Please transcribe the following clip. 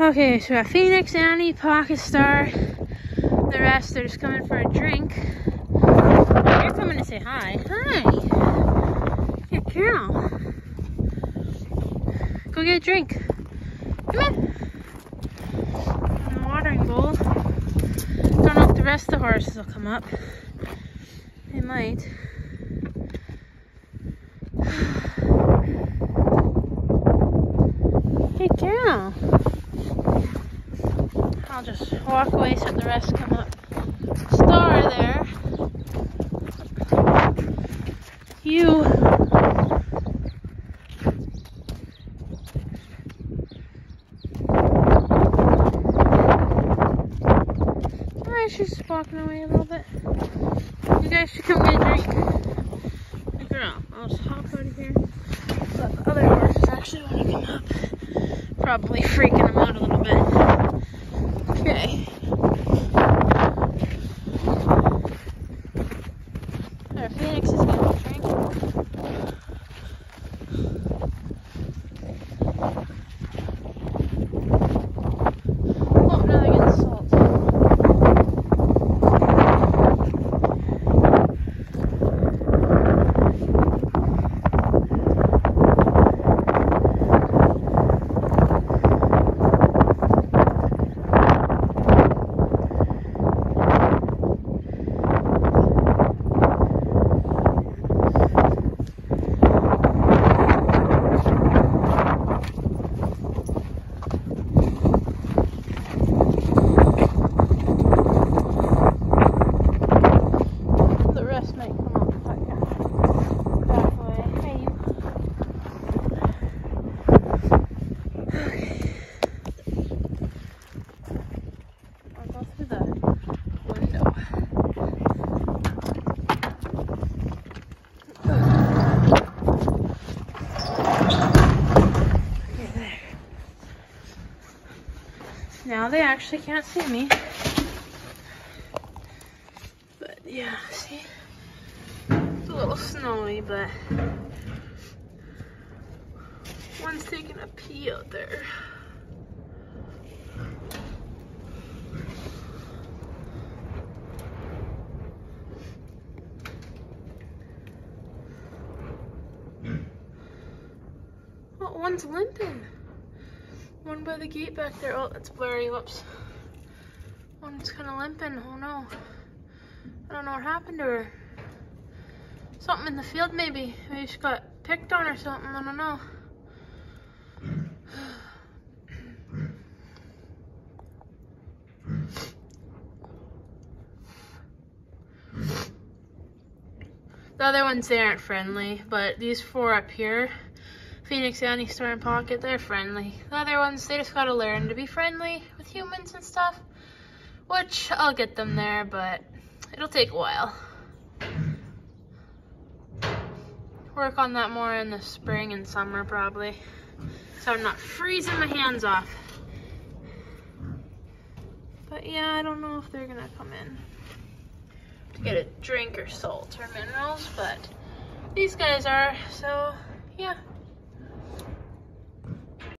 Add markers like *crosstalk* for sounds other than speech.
Okay, so we got Phoenix, Annie, Pocket Star. The rest, they're just coming for a drink. You're coming to say hi. Hi. Hey, Carol. Go get a drink. Come a watering bowl. Don't know if the rest of the horses will come up. They might. *sighs* Hey, Carol. I'll just walk away so the rest come up. Star there. You. Alright, she's walking away a little bit. You guys should come get a drink. Good girl. I'll just hop out of here. But the other is actually to come up. Probably freaking them out a little bit. Okay. Our Phoenix is getting a drink. Oh, now they're getting salt. The rest might come up but yeah. halfway. Hey, you. Okay. I'll go through the window. Okay, there. Now they actually can't see me. But yeah, see? It's a little snowy, but one's taking a pee out there. Oh, one's limping. One by the gate back there. Oh, that's blurry. Whoops. One's kind of limping. Oh no. I don't know what happened to her. Something in the field, maybe. Maybe she got picked on or something. I don't know. The other ones, they aren't friendly, but these four up here, Phoenix, and Pocket, they're friendly. The other ones, they just gotta learn to be friendly with humans and stuff, which I'll get them there, but it'll take a while. Work on that more in the spring and summer, probably, so I'm not freezing my hands off. But yeah, I don't know if they're gonna come in to get a drink or salt or minerals, but these guys are, so yeah.